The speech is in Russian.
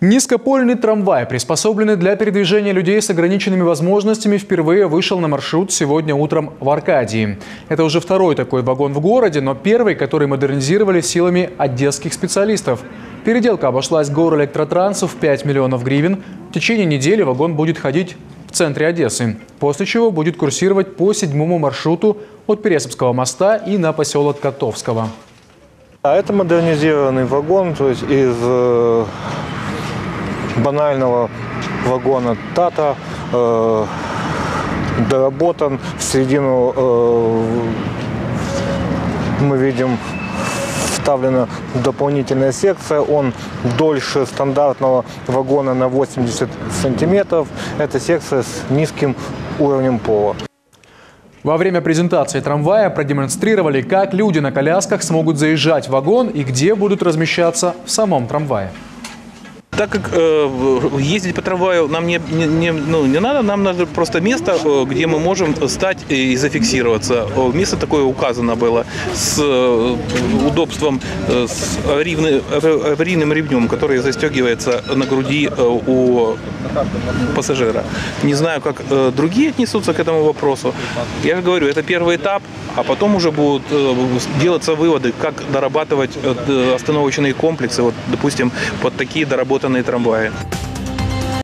Низкопольный трамвай, приспособленный для передвижения людей с ограниченными возможностями, впервые вышел на маршрут сегодня утром в Аркадии. Это уже второй такой вагон в городе, но первый, который модернизировали силами одесских специалистов. Переделка обошлась гору электротрансу в 5 миллионов гривен. В течение недели вагон будет ходить в центре Одессы, после чего будет курсировать по седьмому маршруту от Пересыпского моста и на поселок Котовского. А это модернизированный вагон, то есть из э, банального вагона Тата э, доработан в середину э, мы видим вставлена дополнительная секция. Он дольше стандартного вагона на 80 сантиметров. Это секция с низким уровнем пола. Во время презентации трамвая продемонстрировали, как люди на колясках смогут заезжать в вагон и где будут размещаться в самом трамвае. Так как э, ездить по трамваю нам не, не, не, ну, не надо, нам надо просто место, э, где мы можем стать и зафиксироваться. Место такое указано было с э, удобством, э, с аварийным, аварийным ремнем, который застегивается на груди у пассажира. Не знаю, как другие отнесутся к этому вопросу. Я же говорю, это первый этап, а потом уже будут э, делаться выводы, как дорабатывать э, остановочные комплексы, вот, допустим, под такие доработанные трамваи.